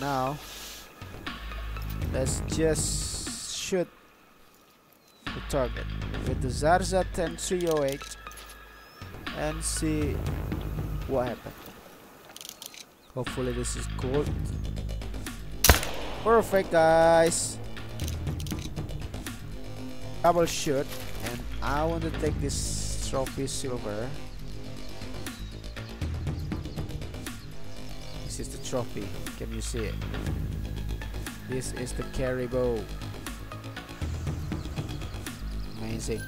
now. Let's just shoot the target. With the Zarza 10308 and see what happened hopefully this is gold perfect guys. Double shoot. And I want to take this trophy silver this is the trophy. Can you see it? This is the caribou. Amazing